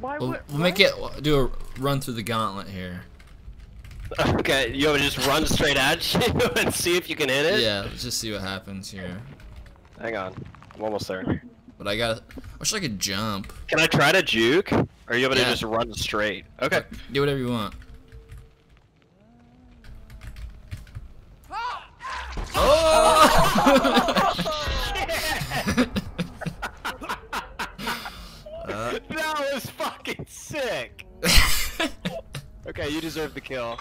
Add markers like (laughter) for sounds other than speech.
Why We'll, would? we'll make it do a run through the gauntlet here. (laughs) Okay, you want to just run straight at (laughs) you and see if you can hit it? Yeah, let's just see what happens here. Hang on. I'm almost there. But I got. I wish I could jump. Can I try to juke? Or are you able to just run straight? Okay. Do whatever you want. (laughs) Oh! Uh. (laughs) That was fucking sick! (laughs) okay, you deserve the kill.